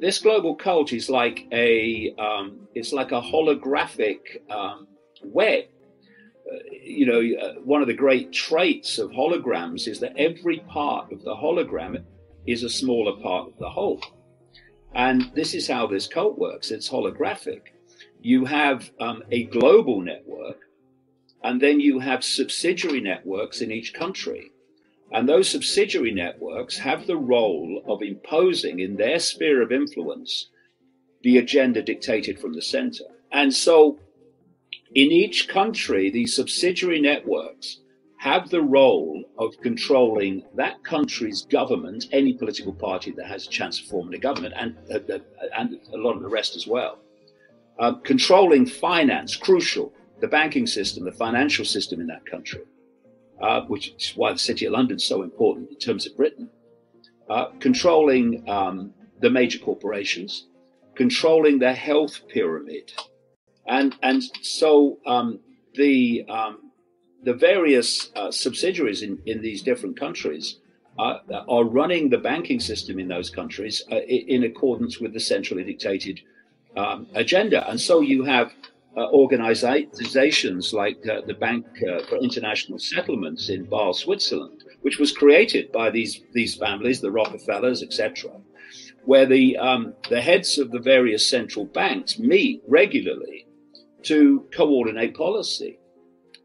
this global cult is like a um, it's like a holographic um, web. Uh, you know, uh, one of the great traits of holograms is that every part of the hologram is a smaller part of the whole. And this is how this cult works. It's holographic. You have um, a global network, and then you have subsidiary networks in each country. And those subsidiary networks have the role of imposing in their sphere of influence the agenda dictated from the center. And so in each country, these subsidiary networks have the role of controlling that country's government, any political party that has a chance of forming a government, and, uh, uh and a lot of the rest as well. Uh, controlling finance, crucial, the banking system, the financial system in that country uh, which is why the City of London is so important in terms of Britain, uh, controlling um, the major corporations, controlling the health pyramid. And, and so um, the, um, the various uh, subsidiaries in, in these different countries uh, are running the banking system in those countries uh, in accordance with the centrally dictated um, agenda. And so you have uh, organizations like uh, the Bank uh, for International Settlements in Basel, Switzerland, which was created by these these families, the Rockefellers, etc., where the um, the heads of the various central banks meet regularly to coordinate policy,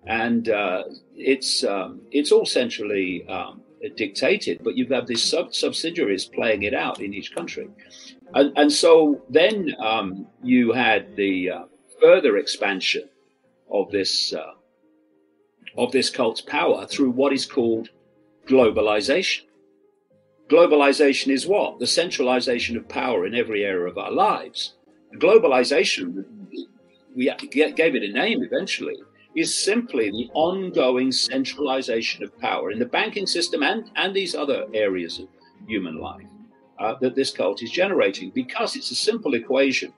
and uh, it's um, it's all centrally um, dictated, but you have got these sub- subsidiaries playing it out in each country, and, and so then um, you had the uh, further expansion of this uh, of this cult's power through what is called globalization. Globalization is what? The centralization of power in every area of our lives. Globalization, we gave it a name eventually, is simply the ongoing centralization of power in the banking system and, and these other areas of human life uh, that this cult is generating because it's a simple equation.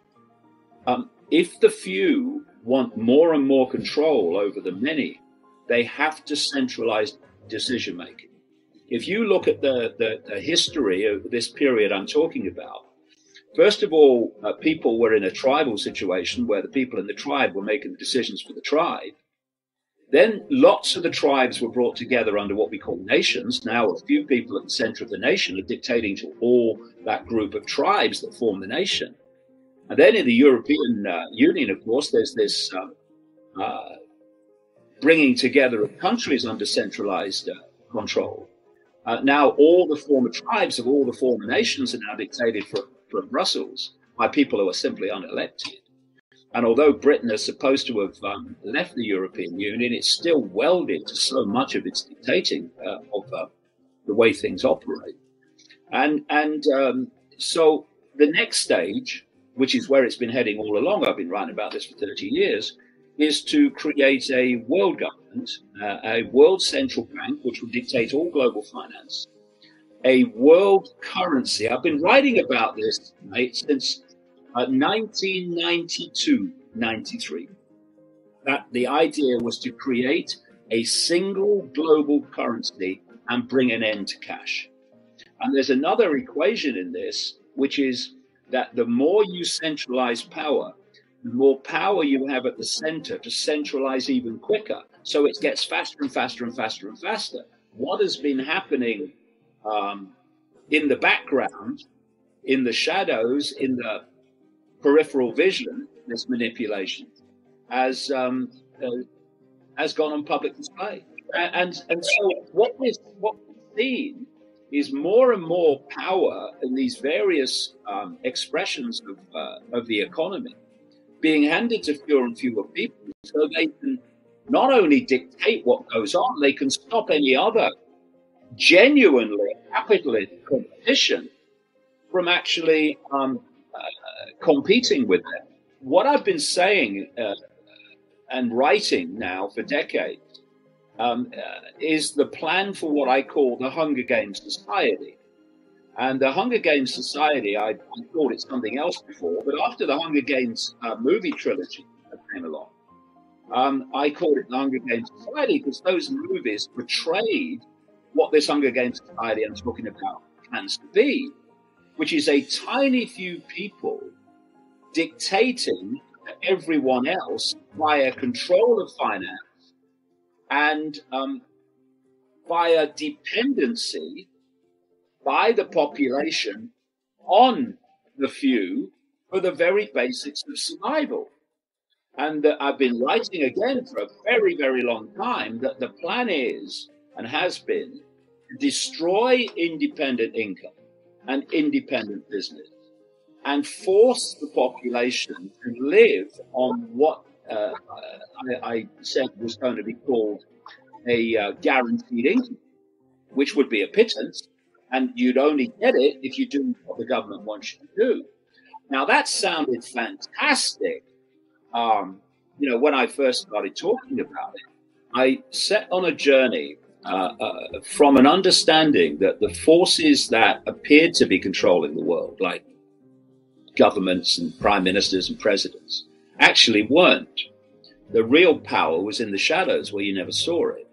Um, if the few want more and more control over the many, they have to centralize decision making. If you look at the, the, the, history of this period I'm talking about, first of all, uh, people were in a tribal situation where the people in the tribe were making the decisions for the tribe. Then lots of the tribes were brought together under what we call nations. Now, a few people at the center of the nation are dictating to all that group of tribes that form the nation. And then in the European uh, Union, of course, there's this um, uh, bringing together of countries under centralized uh, control. Uh, now, all the former tribes of all the former nations are now dictated from, from Brussels by people who are simply unelected. And although Britain is supposed to have um, left the European Union, it's still welded to so much of its dictating uh, of uh, the way things operate. And, and um, so the next stage which is where it's been heading all along. I've been writing about this for 30 years, is to create a world government, uh, a world central bank, which will dictate all global finance, a world currency. I've been writing about this, mate, since uh, 1992 93. That the idea was to create a single global currency and bring an end to cash. And there's another equation in this, which is that the more you centralize power, the more power you have at the center to centralize even quicker. So it gets faster and faster and faster and faster. What has been happening um, in the background, in the shadows, in the peripheral vision, this manipulation, has um, uh, has gone on public display. And and so what we've what we've seen is more and more power in these various um, expressions of, uh, of the economy being handed to fewer and fewer people so they can not only dictate what goes on, they can stop any other genuinely capitalist competition from actually um, uh, competing with them. What I've been saying uh, and writing now for decades um, uh, is the plan for what I call the Hunger Games Society. And the Hunger Games Society, I, I thought it something else before, but after the Hunger Games uh, movie trilogy came along, um, I called it the Hunger Games Society because those movies portrayed what this Hunger Games Society I'm talking about plans to be. which is a tiny few people dictating everyone else via control of finance and um, via dependency by the population on the few for the very basics of survival. And uh, I've been writing again for a very, very long time that the plan is and has been to destroy independent income and independent business and force the population to live on what uh, I, I, said was going to be called a uh, guaranteed income, which would be a pittance, and you'd only get it if you do what the government wants you to do. Now that sounded fantastic. Um, you know, when I first started talking about it, I set on a journey uh, uh, from an understanding that the forces that appeared to be controlling the world, like governments and prime ministers and presidents, actually weren't. The real power was in the shadows where you never saw it.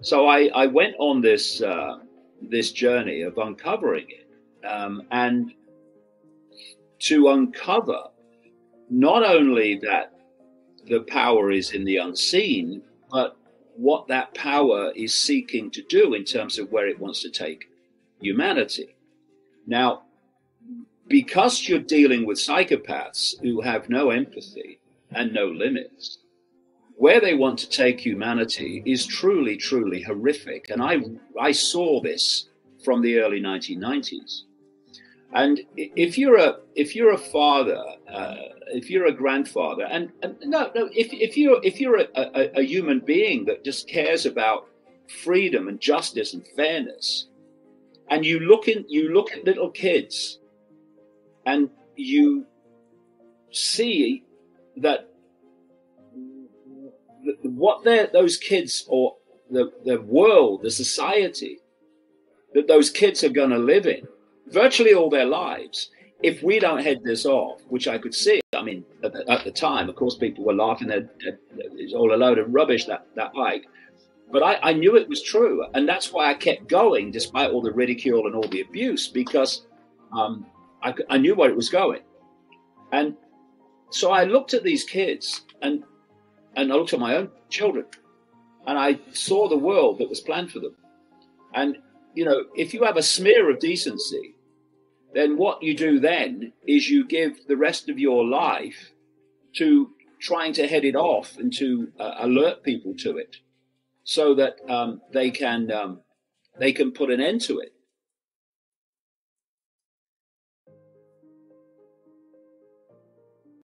So I, I went on this uh, this journey of uncovering it, um, and to uncover not only that the power is in the unseen, but what that power is seeking to do in terms of where it wants to take humanity. Now, because you're dealing with psychopaths who have no empathy and no limits, where they want to take humanity is truly, truly horrific. And I, I saw this from the early 1990s. And if you're a if you're a father, uh, if you're a grandfather, and, and, no, no, if if you're if you're a, a, a, human being that just cares about freedom and justice and fairness, and you look in you look at little kids, and you see that what those kids or the the world, the society that those kids are going to live in virtually all their lives, if we don't head this off, which I could see, I mean, at the, at the time, of course, people were laughing. That it's all a load of rubbish that that Icke, but I, I knew it was true, and that's why I kept going despite all the ridicule and all the abuse because um, I, I knew where it was going, and so I looked at these kids and and I looked at my own children, and I saw the world that was planned for them, and you know, if you have a smear of decency then what you do then is you give the rest of your life to trying to head it off and to uh, alert people to it so that um, they can um, they can put an end to it